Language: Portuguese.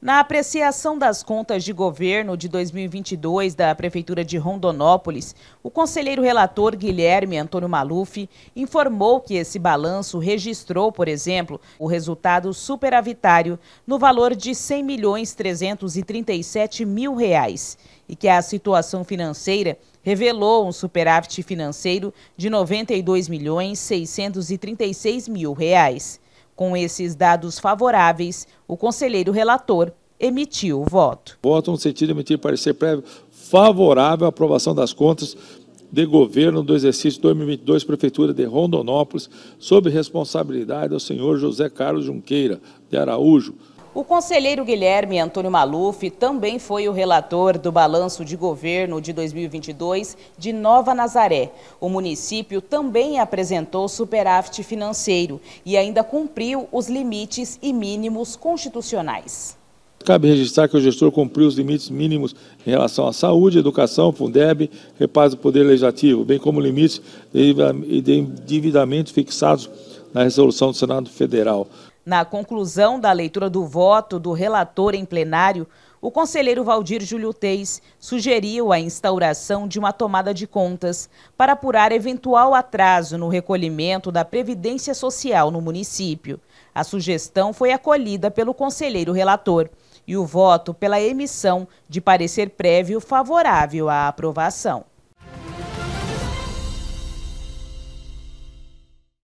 Na apreciação das contas de governo de 2022 da Prefeitura de Rondonópolis, o conselheiro relator Guilherme Antônio Maluf informou que esse balanço registrou, por exemplo, o resultado superavitário no valor de R$ 100 milhões 337 mil reais e que a situação financeira revelou um superávit financeiro de R$ 92 milhões 636 mil reais. Com esses dados favoráveis, o conselheiro relator emitiu o voto. Voto no sentido de emitir parecer prévio favorável à aprovação das contas de governo do exercício 2022, Prefeitura de Rondonópolis, sob responsabilidade do senhor José Carlos Junqueira de Araújo, o conselheiro Guilherme Antônio Maluf também foi o relator do balanço de governo de 2022 de Nova Nazaré. O município também apresentou superávit financeiro e ainda cumpriu os limites e mínimos constitucionais. Cabe registrar que o gestor cumpriu os limites mínimos em relação à saúde, educação, Fundeb, repaz do Poder Legislativo, bem como limites de endividamento fixados na resolução do Senado Federal. Na conclusão da leitura do voto do relator em plenário, o conselheiro Valdir Júlio Teis sugeriu a instauração de uma tomada de contas para apurar eventual atraso no recolhimento da Previdência Social no município. A sugestão foi acolhida pelo conselheiro relator e o voto pela emissão de parecer prévio favorável à aprovação.